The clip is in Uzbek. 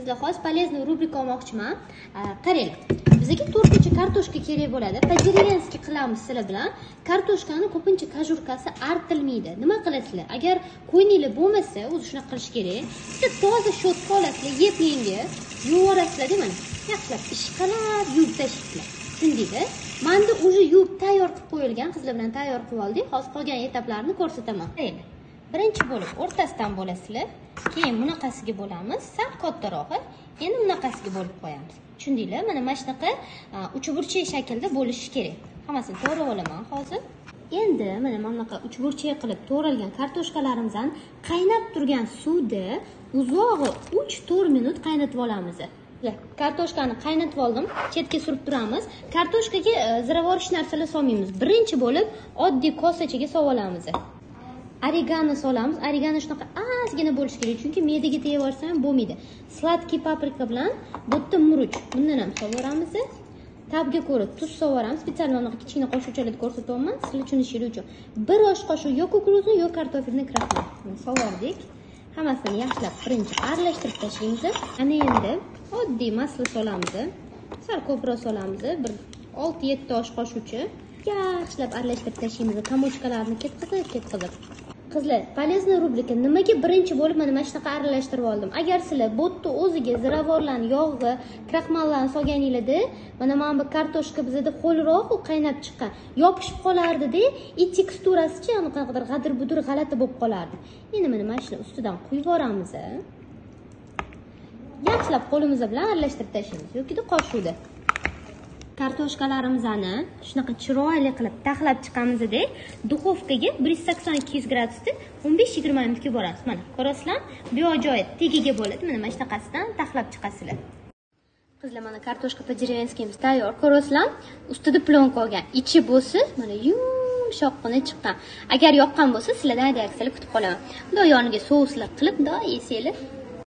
qizlar hozir полезный rubrika olmoqchiman qarang bizga to'rtinchi kartoshka kerak bo'ladi. По деревенски qilamiz sizlar bilan. Kartoshkani ko'pincha kajurkasi artilmaydi. Nima qilasizlar? Agar qo'yninglar bo'lmasa o'zi shunaqa qilish kerak. Bitta toza щетка olasizlar yeb yengil yuvib yuborasizlarda mana yaxshilab ishqalab yuvib tashlaysizlar tushundingizmi manda уже yuvib tayyor qilib qo'yilgan qizlar bilan tayyor qilib oldik. Hozir qolgan etaplarni ko'rsataman. Qaranglar birinchi bo'lib o'rtasidan bo'lasizlar. Keyin bunaqasiga bo'lamiz. Sal kattarog'i endi bunaqasiga bo'lib qo'yamiz. Tushundinglar mana mana shunaqa uchburchak shaklda bo'lishi kerak. Hammasini to'g'rab olaman hozir. Endi mana mana bunaqa uchburchak qilib to'g'ralgan kartoshkalarimizni qaynab turgan suvda uzog'i uch to'rt minut qaynatib olamiz. Kartoshkani qaynatib oldim chetga surib turamiz. Kartoshkaga e, ziravorish narsalar solmaymiz. Birinchi bo'lib oddiy kosachaga solib olamiz. Oregano solamiz. Oregano shunaqa ozgina bo'lishi kerak chunki me'daga tegib yuborsa ham bo'lmaydi. Сладкий paprika bilan bu yerda murch bundan ham solyuboramiz tabga ko'ra tuz solyuboramiz специально anaqa kichkina qoshiqchalarda ko'rsatyapman sizlar tushunishingiz uchun bir osh qoshiq yo kukuruzni yo kartofelniy kraxmal yubordik. Hammasini yaxshilab birinchi aralashtirib tashlaymiz. Ana endi oddiy masla solamiz. Sal ko'proq solamiz. Bir olti yetti osh qoshiqcha yaxshilab aralashtirib tashlaymiz. Komochkalarni ketkazib ketkazib qizlar полезный rubrika nimaga birinchi bo'lib mana mana shunaqa aralashtirib oldim? Agar sizlar bu o'ziga ziravorlarni yog'i kraxmallarni solganinglarda mana mana bu kartoshka bizada ho'lroq u qaynab chiqqan. Yopishib qolardida и teksturasichi anaqadir g'adir budir g'alati bo'lib qolardi. Endi mana mana shuni ustidan quyib yuboramiz yaxshilab qo'limiz bilan aralashtirib tashlaymiz yokida qoshiqda kartoshkalarimizni shunaqa chiroyli qilib taxlab chiqamizda duxovkaga bir yuz sakson ikki yuz gradusda o'n besh yigirma minutga yuboramiz mana ko'rasizlar bu joyi tegiga bo'ladi. Mana mana shunaqasidan taxlab chiqasizlar. Qizlar mana kartoshka по деревенскийimiz tayyor. Ko'rasizlar ustida plyonka olgan. Ichi bo'lsa mana yumshoqqina chiqqan. Agar yoqqan bo'lsa sizlardan aytayapsizlar kutib qolaman. Bundoq yoniga souslar qilib bundoq yesanglar